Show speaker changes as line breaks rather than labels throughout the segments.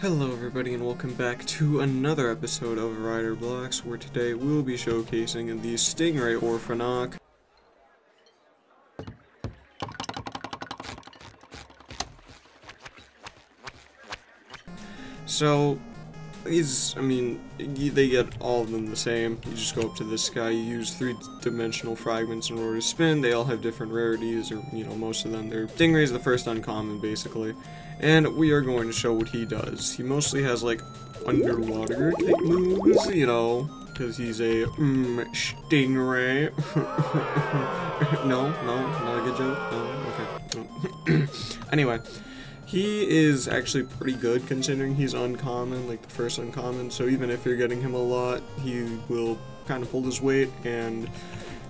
Hello everybody and welcome back to another episode of Rider Blox where today we'll be showcasing the Stingray Orphnoch. So, these, I mean, they get all of them the same. You just go up to this guy, you use three-dimensional fragments in order to spin. They all have different rarities, or, you know, most of them. They're Stingray's the first uncommon, basically. And we are going to show what he does. He mostly has, like, underwater type moves, you know, because he's a mm, Stingray. no, no, not a good joke? No? Okay. anyway. He is actually pretty good considering he's uncommon, like the first uncommon, so even if you're getting him a lot, he will kind of hold his weight, and,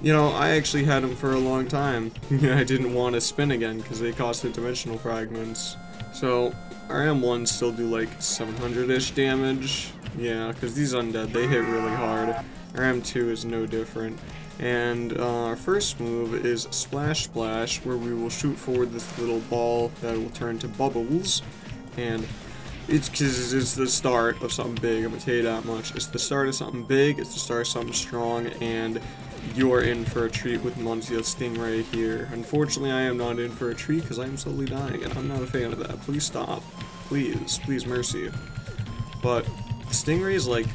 you know, I actually had him for a long time. I didn't want to spin again because they cost costed dimensional fragments. So, our M1s still do like 700-ish damage, yeah, because these undead, they hit really hard. Our M2 is no different. And uh, our first move is Splash Splash, where we will shoot forward this little ball that will turn to bubbles. And it's because it's the start of something big, I'm going to tell you that much. It's the start of something big, it's the start of something strong, and you're in for a treat with Munzia Stingray here. Unfortunately, I am not in for a treat because I am slowly dying, and I'm not a fan of that. Please stop. Please. Please, mercy. But Stingray is like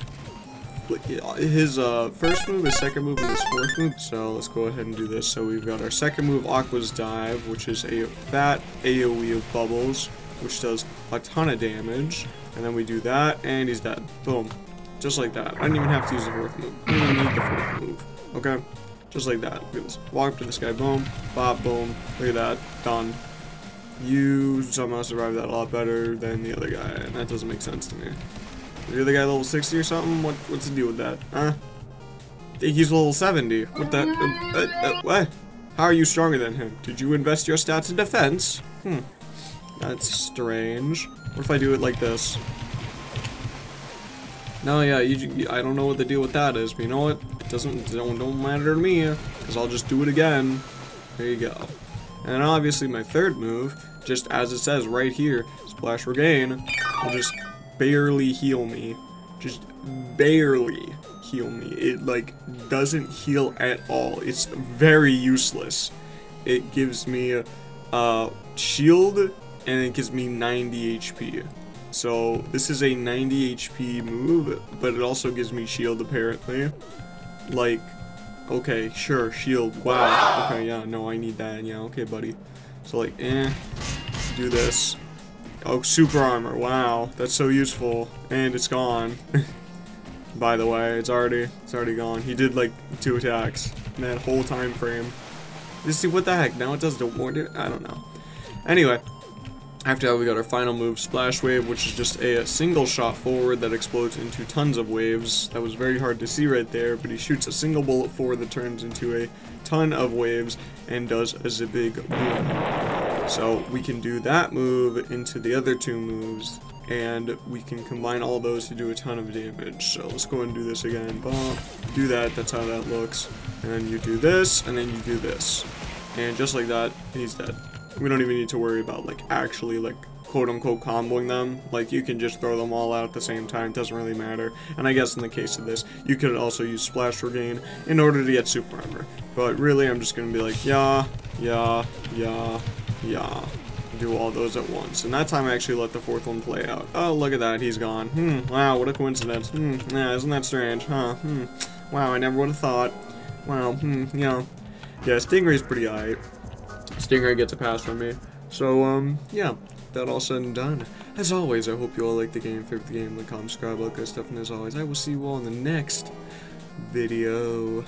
his uh, first move, his second move, and his fourth move. So let's go ahead and do this. So we've got our second move, Aqua's Dive, which is a fat AoE of bubbles, which does a ton of damage. And then we do that, and he's dead. Boom. Just like that. I didn't even have to use the fourth move. I didn't need the fourth move. Okay? Just like that. Walk up to this guy. Boom. Bop. Boom. Look at that. Done. You somehow survived that a lot better than the other guy, and that doesn't make sense to me. You're the guy level 60 or something? What? What's the deal with that? Huh? He's level 70. What the? Uh, uh, uh, what? How are you stronger than him? Did you invest your stats in defense? Hmm. That's strange. What if I do it like this? No, yeah, you, I don't know what the deal with that is, but you know what? It doesn't, don't, don't matter to me, because I'll just do it again. There you go. And obviously my third move, just as it says right here, Splash Regain, I'll just barely heal me. Just barely heal me. It, like, doesn't heal at all. It's very useless. It gives me a, a shield, and it gives me 90 HP. So, this is a 90 HP move, but it also gives me shield, apparently. Like, okay, sure, shield. Wow. Okay, yeah, no, I need that. Yeah, okay, buddy. So, like, eh, do this. Oh, super armor. Wow, that's so useful. And it's gone. By the way, it's already it's already gone. He did like two attacks in that whole time frame. Just see what the heck? Now it does the warning. I don't know. Anyway, after that we got our final move, Splash Wave, which is just a, a, single shot forward that explodes into tons of waves. That was very hard to see right there, but he shoots a single bullet forward that turns into a ton of waves and does a big boom. So we can do that move into the other two moves, and we can combine all those to do a ton of damage. So let's go and do this again. Do that, that's how that looks. And then you do this, and then you do this. And just like that, he's dead. We don't even need to worry about, like, actually, like, quote-unquote comboing them. Like, you can just throw them all out at the same time, doesn't really matter. And I guess in the case of this, you could also use Splash Regain in order to get Super Armor. But really, I'm just gonna be like, yeah, yeah, yeah, yeah. Do all those at once. And that time I actually let the fourth one play out. Oh, look at that. He's gone. Hmm. Wow, what a coincidence. Hmm. Yeah, isn't that strange? Huh. Hmm. Wow, I never would have thought. Wow. Hmm. Yeah. Yeah, Stingray's pretty alright. Stingray gets a pass from me. So, um, yeah. That all said and done. As always, I hope you all like the game. Favorite the game, like, comment, subscribe, all that good stuff. And as always, I will see you all in the next video.